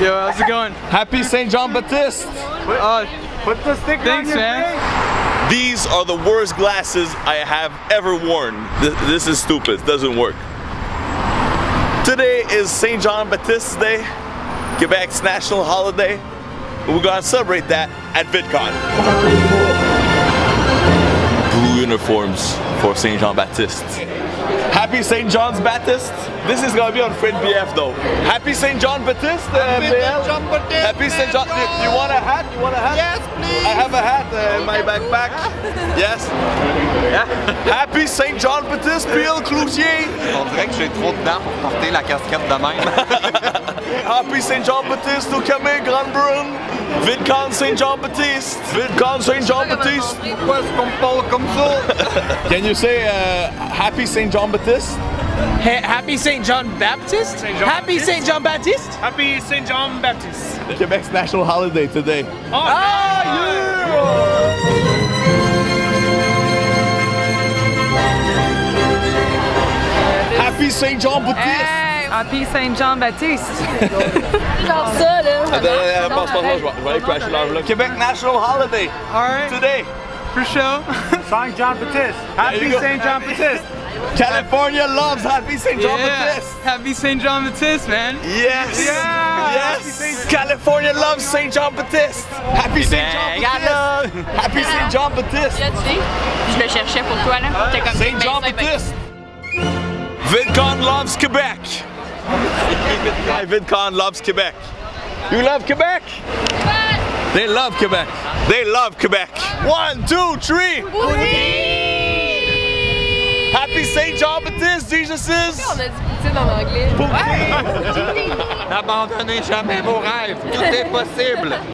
Yo, how's it going? Happy St. John Baptiste. Oh, uh, Put the sticker thanks, on your man. face. These are the worst glasses I have ever worn. Th- This is stupid. Doesn't work. Today is St. John Baptiste Day, Quebec's national holiday. We're gonna celebrate that at VidCon. Blue uniforms for St. John Baptiste. Happy St. John's Baptist. This is gonna be on Fred BF though. Happy St. John Baptiste. Uh, BL. Happy St. John. You, you want a hat? You want a hat? Yes, please. I have a hat uh, in my backpack. yes. Yeah. Happy St. John Baptist, Bill Cloutier. On dirait que j'ai trop de dents pour porter la casquette de même. Happy St. John Baptiste au Camille Grand Brun. VidCon St. John Baptiste. VidCon St. John Baptiste. Pourquoi est-ce qu'on parle comme ça? Can you say uh, Happy St. John Baptiste? Ha- Happy St. John Baptist? Happy St. John Baptist? Happy St. John Baptist. Quebec's national holiday today. Happy St. John Baptiste. Hey, Happy Saint Jean Baptiste. Genre eh euh, ça, là. Attends, attends, attends, passe, passe, passe, je vais- je vais aller crasher l'enveloppe. Québec National Holiday Alright, today. for sure. St. John Baptist. There you Happy. St. John Baptist. California loves Happy St. John yeah. Baptiste. Happy St. John Baptist, man. Yes. Yeah. Yes. California loves St. John Baptiste. Happy St. John Baptiste. Happy St. John Baptiste. Là, tu sais, je le cherchais pour toi, là. St. John ben, ben. Baptiste. VidCon loves Quebec. Hi, VidCon loves Quebec. You love Quebec? They love Quebec. They love Quebec. One, two, three. Happy St. John Baptiste, Jesus is. On a dit poutine en anglais. N'abandonnez jamais vos rêves. Tout est possible.